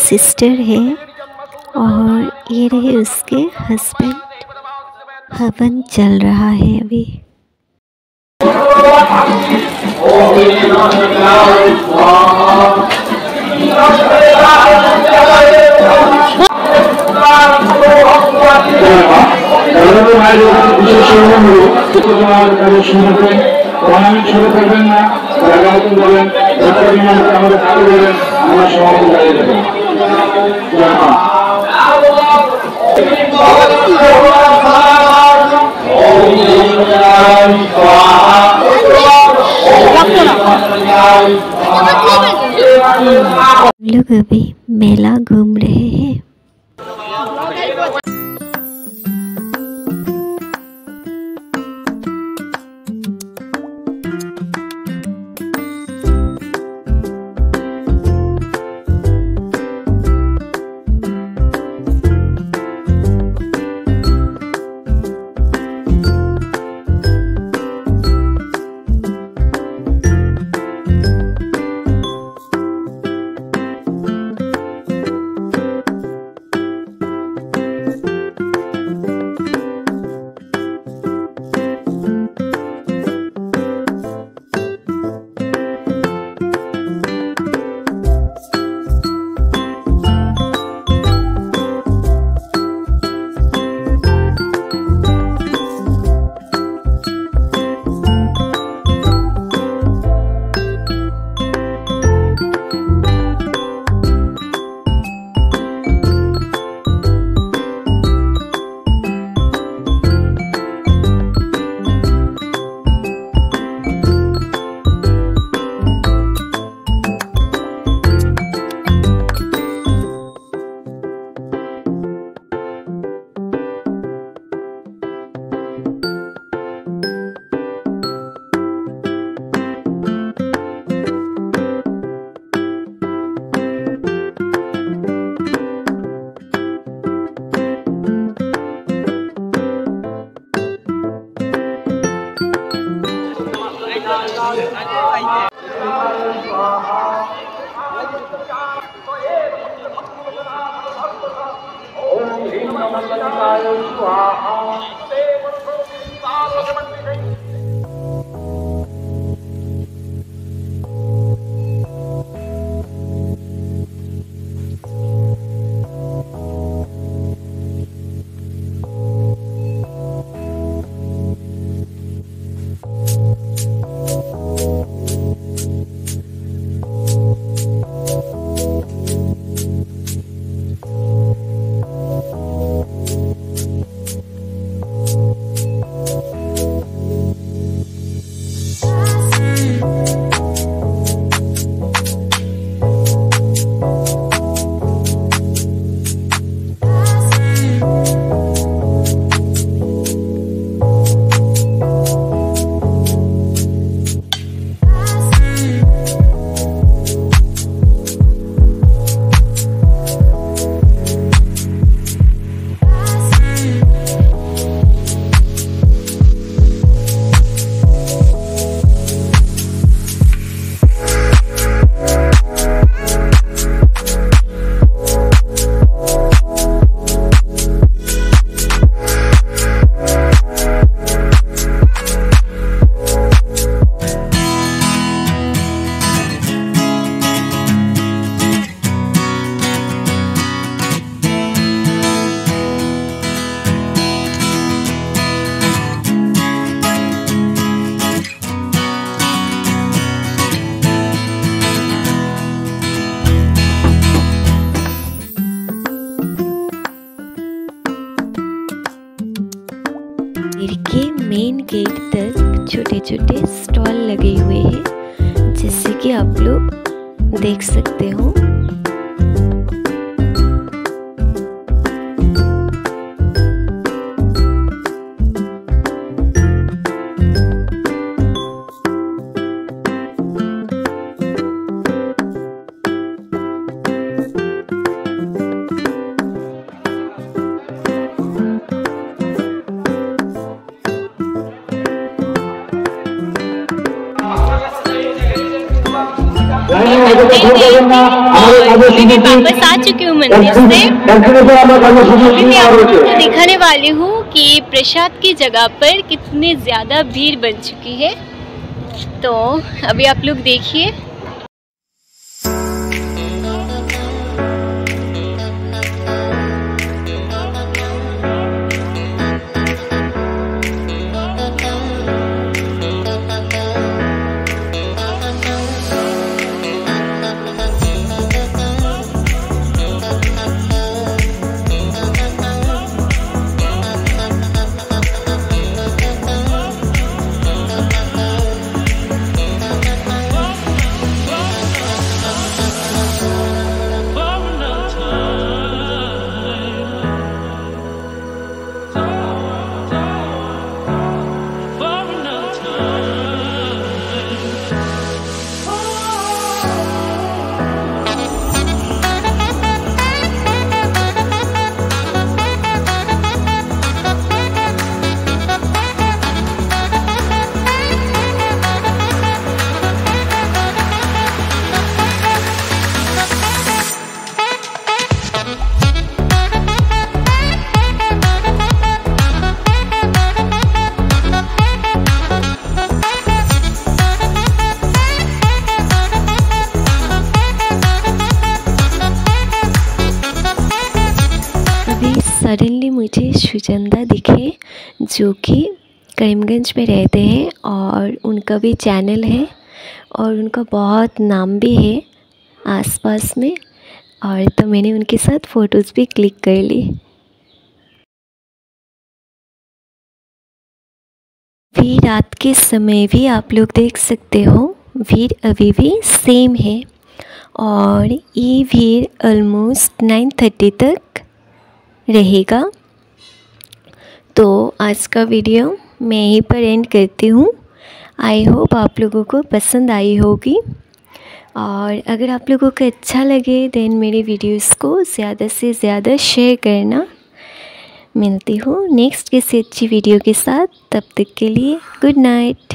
Sister है और ये रहे उसके हस्बैंड हवन चल रहा है अभी ধর্মের বাইরে বিশেষ নিয়মগুলো তোমার কাজে শুনতে অনেক ছোট করবেন না জায়গা মতন বলেন আমাদের কাজে বলেন আমরা সমাধান চালিয়ে দেবেন জয় মা हम लोग अभी मेला घूम रहे हैं मंदिर के मेन गेट तक छोटे छोटे स्टॉल लगे हुए हैं जैसे कि आप लोग देख सकते हो। वापस आ चुकी हूँ मंदिर से। अभी मैं आप लोगों को दिखाने वाली हूँ कि प्रसाद की जगह पर कितनी ज़्यादा भीड़ बन चुकी है। तो अभी आप लोग देखिए। सडनली मुझे सुचंदा दिखे, जो कि करीमगंज में रहते हैं और उनका भी चैनल है और उनका बहुत नाम भी है आसपास में और तो मैंने उनके साथ फ़ोटोज़ भी क्लिक कर ली। भी रात के समय भी आप लोग देख सकते हो भीड़ अभी भी सेम है और ये भीड़ ऑलमोस्ट नाइन थर्टी तक रहेगा। तो आज का वीडियो मैं यहीं पर एंड करती हूँ। आई होप आप लोगों को पसंद आई होगी। और अगर आप लोगों को अच्छा लगे देन मेरे वीडियोस को ज़्यादा से ज़्यादा शेयर करना। मिलती हूँ नेक्स्ट किसी अच्छी वीडियो के साथ। तब तक के लिए गुड नाइट